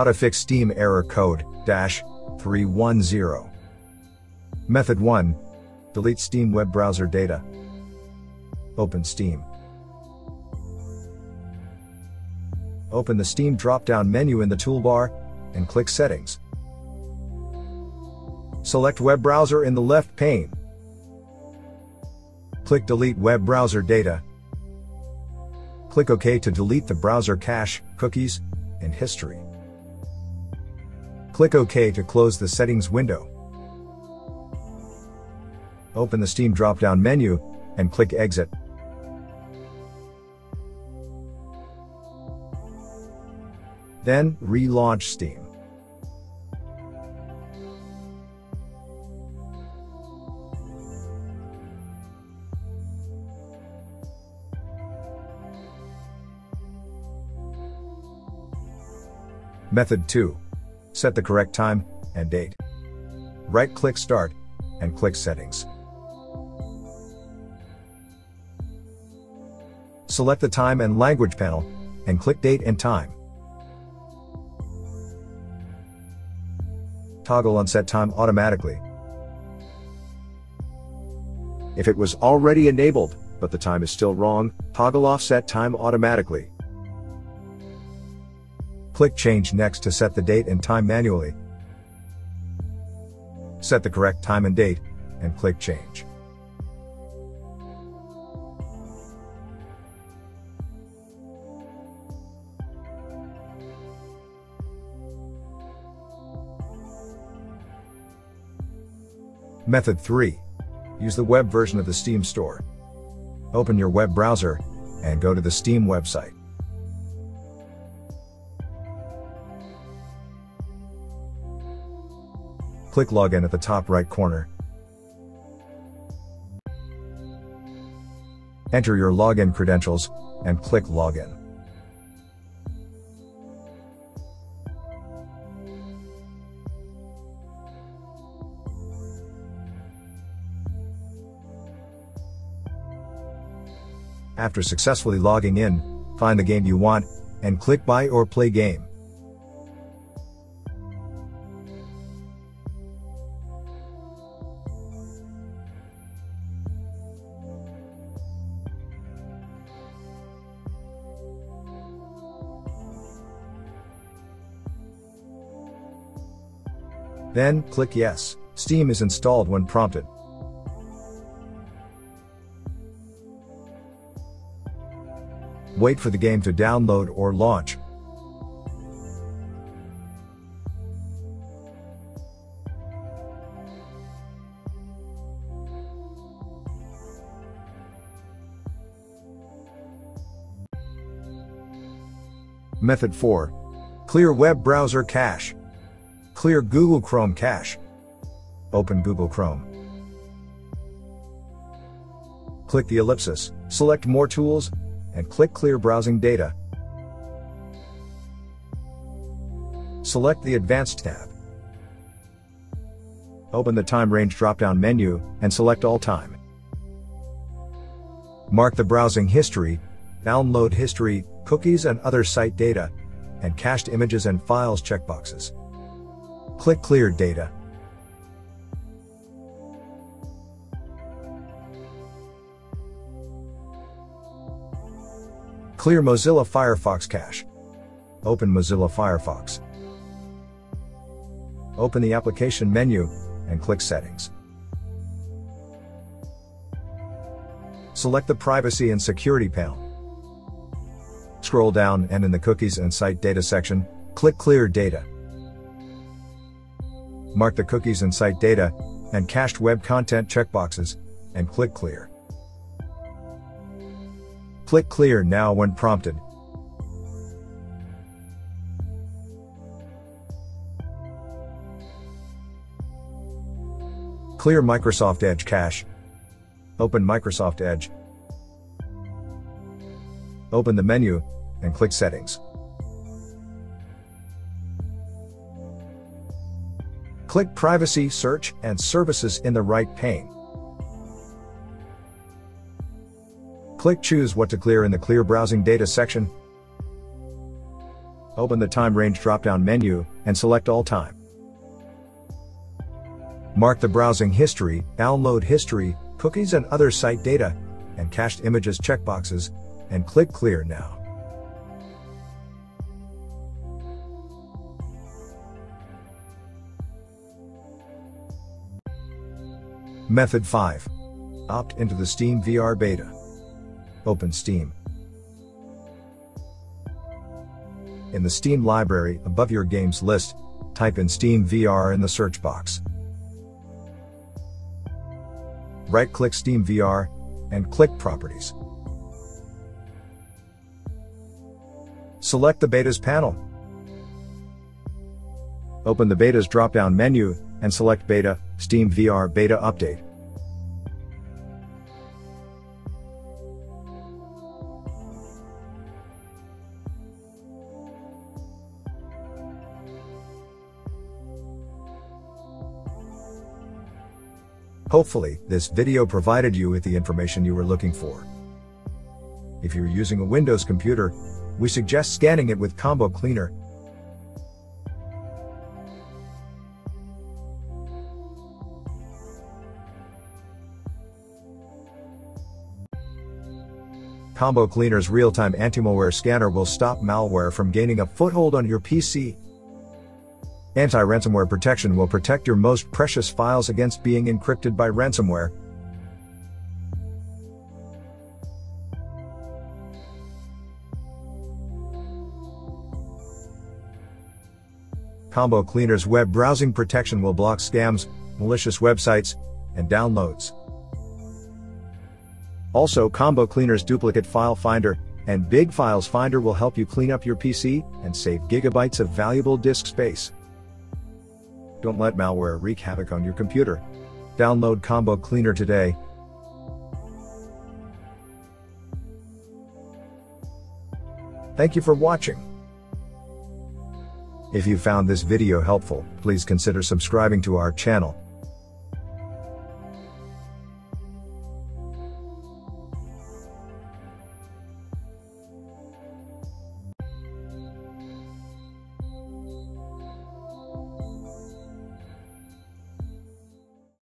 How to fix Steam error code dash 310. Method 1. Delete Steam web browser data. Open Steam. Open the Steam drop-down menu in the toolbar and click Settings. Select Web Browser in the left pane. Click Delete Web Browser Data. Click OK to delete the browser cache, cookies, and history. Click OK to close the settings window. Open the Steam drop-down menu and click Exit. Then, relaunch Steam. Method 2. Set the correct time and date. Right click Start and click Settings. Select the time and language panel and click Date and Time. Toggle on set time automatically. If it was already enabled, but the time is still wrong, toggle off set time automatically. Click Change Next to set the date and time manually. Set the correct time and date, and click Change. Method 3. Use the web version of the Steam store. Open your web browser and go to the Steam website. Click Login at the top right corner. Enter your login credentials and click Login. After successfully logging in, find the game you want, and click Buy or Play Game. Then, click Yes. Steam is installed when prompted. Wait for the game to download or launch. Method 4. Clear web browser cache. Clear Google Chrome cache. Open Google Chrome. Click the ellipsis, select More Tools, and click Clear Browsing Data. Select the Advanced tab. Open the Time Range drop-down menu, and select All Time. Mark the browsing history, download history, cookies and other site data, and cached images and files checkboxes. Click Clear Data. Clear Mozilla Firefox cache. Open Mozilla Firefox. Open the application menu and click Settings. Select the Privacy and Security panel. Scroll down and in the Cookies and Site Data section, click Clear Data mark the cookies and site data, and cached web content checkboxes, and click Clear. Click Clear now when prompted. Clear Microsoft Edge cache. Open Microsoft Edge. Open the menu, and click Settings. Click Privacy, Search, and Services in the right pane. Click Choose what to clear in the Clear Browsing Data section. Open the time range drop-down menu and select all time. Mark the browsing history, download history, cookies and other site data, and cached images checkboxes, and click clear now. Method 5. Opt into the Steam VR beta. Open Steam. In the Steam library, above your games list, type in Steam VR in the search box. Right-click Steam VR, and click Properties. Select the Betas panel. Open the Betas drop-down menu, and select Beta, Steam VR Beta Update. Hopefully, this video provided you with the information you were looking for. If you're using a Windows computer, we suggest scanning it with Combo Cleaner. Combo Cleaner's real-time anti-malware scanner will stop malware from gaining a foothold on your PC. Anti-ransomware protection will protect your most precious files against being encrypted by ransomware. Combo Cleaner's web browsing protection will block scams, malicious websites, and downloads. Also, Combo Cleaner's duplicate file finder and Big Files Finder will help you clean up your PC and save gigabytes of valuable disk space. Don't let malware wreak havoc on your computer. Download Combo Cleaner today. Thank you for watching. If you found this video helpful, please consider subscribing to our channel